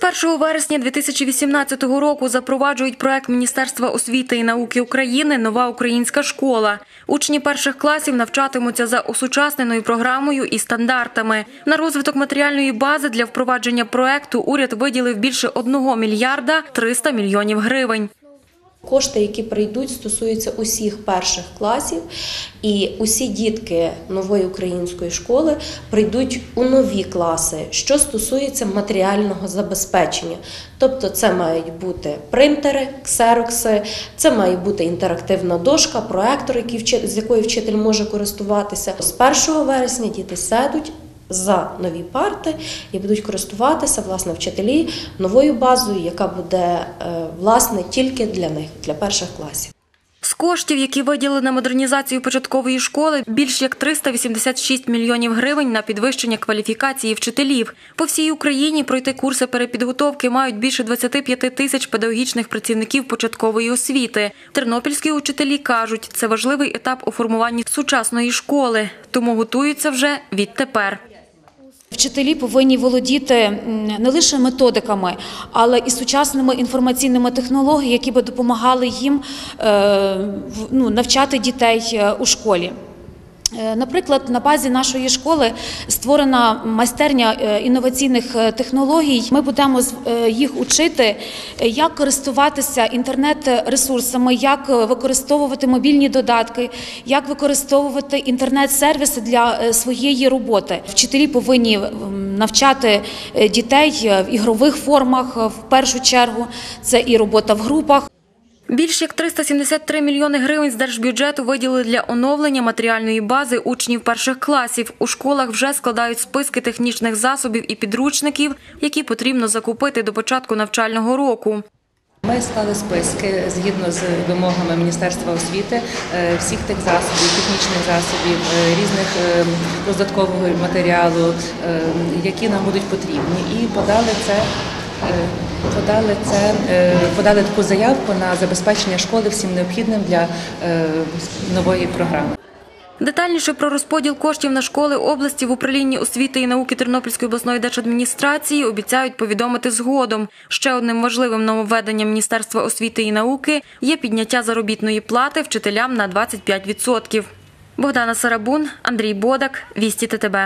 З 1 вересня 2018 року запроваджують проект Міністерства освіти і науки України Нова українська школа. Учні перших класів навчатимуться за осучасненою програмою і стандартами. На розвиток матеріальної бази для впровадження проекту уряд виділив більше 1 мільярда 300 мільйонів гривень. Кошти, які прийдуть, стосуються усіх перших класів, і усі дітки нової української школи прийдуть у нові класи, що стосується матеріального забезпечення. Тобто, це мають бути принтери, ксерокси, це має бути інтерактивна дошка, проектор, який з якою вчитель може користуватися. З 1 вересня діти сядуть. За нові парти і будуть користуватися власне вчителі новою базою, яка буде е, власне тільки для них, для перших класів. З коштів, які виділили на модернізацію початкової школи, більш як 386 мільйонів гривень на підвищення кваліфікації вчителів. По всій Україні пройти курси перепідготовки мають більше 25 тисяч педагогічних працівників початкової освіти. Тернопільські учителі кажуть, це важливий етап у формуванні сучасної школи, тому готуються вже відтепер. Вчителі повинні володіти не лише методиками, але і сучасними інформаційними технологіями, які би допомагали їм е, ну, навчати дітей е, у школі. Е, Наприклад, на базі нашої школи створена майстерня е, інноваційних е, технологій. Ми будемо їх учити, як користуватися інтернет-ресурсами, як використовувати мобільні додатки, як використовувати інтернет-сервіси для своєї роботи. Вчителі повинні навчати дітей в ігрових формах в першу чергу. Це і робота в групах. Більш як 373 мільйони гривень з держбюджету виділили для оновлення матеріальної бази учнів перших класів. У школах вже складають списки технічних засобів і підручників, які потрібно закупити до початку навчального року. Ми склали списки згідно з вимогами Міністерства освіти е, всіх тих засобів, технічних засобів, е, різних роздаткового матеріалу, е, які нам будуть потрібні, і подали це. Е, Подали це, е, подали таку заявку на забезпечення школи всім необхідним для е, нової програми. Детальніше про розподіл коштів на школи області в управлінні освіти і науки Тернопільської обласної держадміністрації обіцяють повідомити згодом. Ще одним важливим нововведенням Міністерства освіти і науки є підняття заробітної плати вчителям на 25%. Богдана Сарабун, Андрій Бодак, Вісті ТТБ.